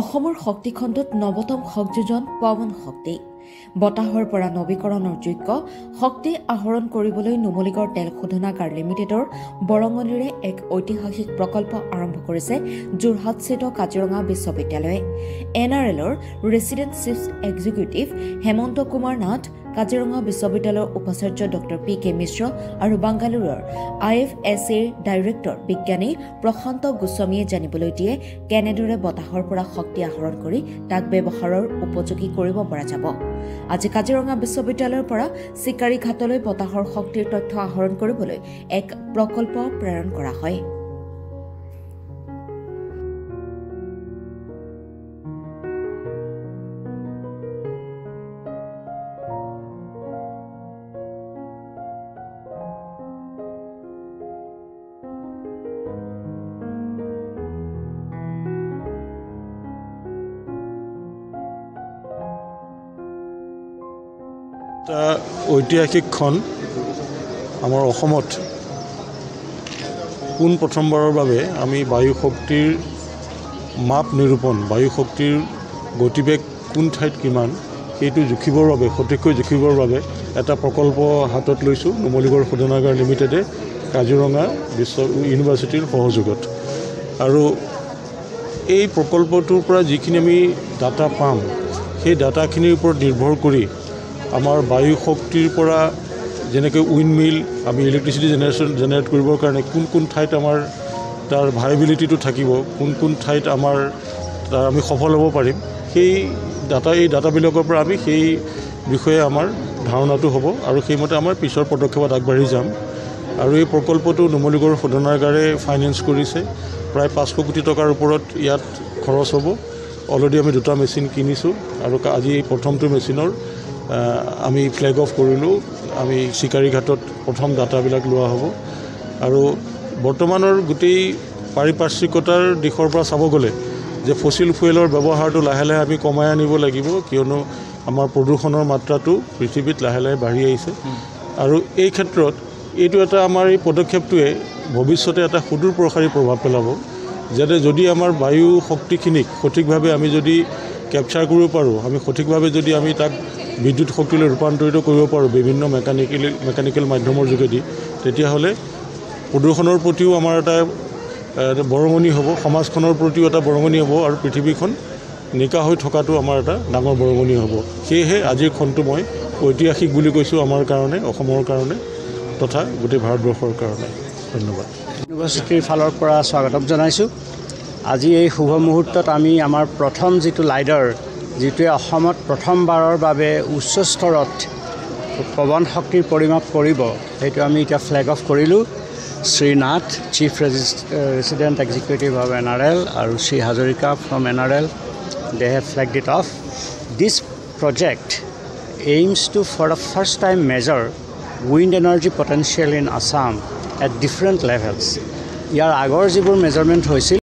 অসমৰ শক্তি খণ্ডত নৱতম সংযোজন পৱন শক্তি। বতাহৰ পৰা নৱীকৰণৰ যোগ্য শক্তি আহৰণ কৰিবলৈ নুমলীগড় তেল শোধনাগাৰ লিমিটেডৰ বৰঙণিৰে এক ঐতিহাসিক প্ৰকল্প আৰম্ভ কৰিছে যোৰহাটস্থিত কাজিৰঙা বিশ্ববিদ্যালয়ে। এন আৰ এলৰ resident chief executive Hemanta Kumar Nath Kaziranga বিশ্ববিদ্যালয়ৰ উপাচাৰ্য ডঃ পি কে মিশ্ৰ আৰু বাংগালুৰুৰ আই এফ এছ এৰ ডাইৰেক্টৰ বিজ্ঞানী প্ৰশান্ত গোস্বামীয়ে জানিবলৈ দিয়ে কেনেদৰে বতাহৰ পৰা শক্তি আহৰণ কৰি তাক ব্যৱহাৰৰ উপযোগী কৰিব পৰা যাব। আজি কাজিৰঙা বিশ্ববিদ্যালয়ৰ পৰা চিকাৰী ঘাটলৈ বতাহৰ শক্তিৰ তথ্য আহৰণ কৰিবলৈ এক প্ৰকল্প প্ৰেৰণ কৰা হয়। এটা ঐতিহাসিক ক্ষণ আমাৰ অসমত পোন প্ৰথমবাৰৰ বাবে আমি বায়ু শক্তিৰ মাপ নিৰূপণ বায়ু শক্তিৰ গতিবেগ কোন ঠাইত কিমান সেইটো জুখিবৰ বাবে সঠিককৈ জুখিবৰ বাবে এটা প্ৰকল্প হাতত লৈছোঁ নুমলীগড় শোধনাগাৰ লিমিটেডে কাজিৰঙা বিশ্ব ইউনিভাৰ্চিটিৰ সহযোগত। আৰু এই প্ৰকল্পটোৰ পৰা যিখিনি আমি ডাটা পাম সেই ডাটাখিনিৰ ওপৰত নিৰ্ভৰ কৰি আমাৰ বায়ু শক্তিৰ পৰা যেনেকৈ উইণ্ড মিল আমি ইলেক্ট্ৰিচিটি জেনেৰেশ্যন জেনেৰেট কৰিবৰ কাৰণে কোন কোন ঠাইত আমাৰ তাৰ ভাইবিলিটিটো থাকিব কোন কোন ঠাইত আমাৰ তাৰ আমি সফল হ'ব পাৰিম সেই ডাটা এই ডাটাবিলাকৰ পৰা আমি সেই বিষয়ে আমাৰ ধাৰণাটো হ'ব আৰু সেইমতে আমাৰ পিছৰ পদক্ষেপত আগবাঢ়ি যাম। আৰু এই প্ৰকল্পটো নুমলীগড় শোধনাগাৰে ফাইনেন্স কৰিছে প্ৰায় পাঁচশ কোটি টকাৰ ওপৰত ইয়াত খৰচ হ'ব। অলৰেডি আমি দুটা মেচিন কিনিছোঁ আৰু আজি প্ৰথমটো মেচিনৰ আমি ফ্লেগ অফ কৰিলোঁ। আমি চিকাৰী ঘাটত প্ৰথম ডাটাবিলাক লোৱা হ'ব। আৰু বৰ্তমানৰ গোটেই পাৰিপাৰ্শ্বিকতাৰ দিশৰ পৰা চাব গ'লে যে ফচিল ফুৱেলৰ ব্যৱহাৰটো লাহে লাহে আমি কমাই আনিব লাগিব কিয়নো আমাৰ প্ৰদূষণৰ মাত্ৰাটো পৃথিৱীত লাহে লাহে বাঢ়ি আহিছে। আৰু এই ক্ষেত্ৰত এইটো এটা আমাৰ এই পদক্ষেপটোৱে ভৱিষ্যতে এটা সুদূৰ প্ৰসাৰী প্ৰভাৱ পেলাব যাতে যদি আমাৰ বায়ু শক্তিখিনিক সঠিকভাৱে আমি যদি কেপচাৰ কৰিব পাৰোঁ আমি সঠিকভাৱে যদি আমি তাক বিদ্যুৎ শক্তিলৈ ৰূপান্তৰিত কৰিব পাৰোঁ বিভিন্ন মেকানিকেলি মেকানিকেল মাধ্যমৰ যোগেদি তেতিয়াহ'লে প্ৰদূষণৰ প্ৰতিও আমাৰ এটা বৰঙণি হ'ব সমাজখনৰ প্ৰতিও এটা বৰঙণি হ'ব আৰু পৃথিৱীখন নিকা হৈ থকাটো আমাৰ এটা ডাঙৰ বৰঙণি হ'ব। সেয়েহে আজিৰ ক্ষণটো মই ঐতিহাসিক বুলি কৈছোঁ আমাৰ কাৰণে অসমৰ কাৰণে তথা গোটেই ভাৰতবৰ্ষৰ কাৰণে। ধন্যবাদ। ইউনিভাৰ্চিটিৰ ফালৰ পৰা স্বাগতম জনাইছোঁ। আজি এই শুভ মুহূৰ্তত আমি আমাৰ প্ৰথম যিটো লাইডাৰ যিটোৱে অসমত প্ৰথমবাৰৰ বাবে উচ্চ স্তৰত পৱন শক্তিৰ পৰিমাপ কৰিব সেইটো আমি এতিয়া ফ্লেগ অফ কৰিলোঁ। Shri Nath chief resident executive of N R L আৰু Shri Hazarika from N R L they have flag it off this project aims to for the first time measure wind energy potential in Assam at different levels ইয়াৰ আগৰ যিবোৰ measurement হৈছিল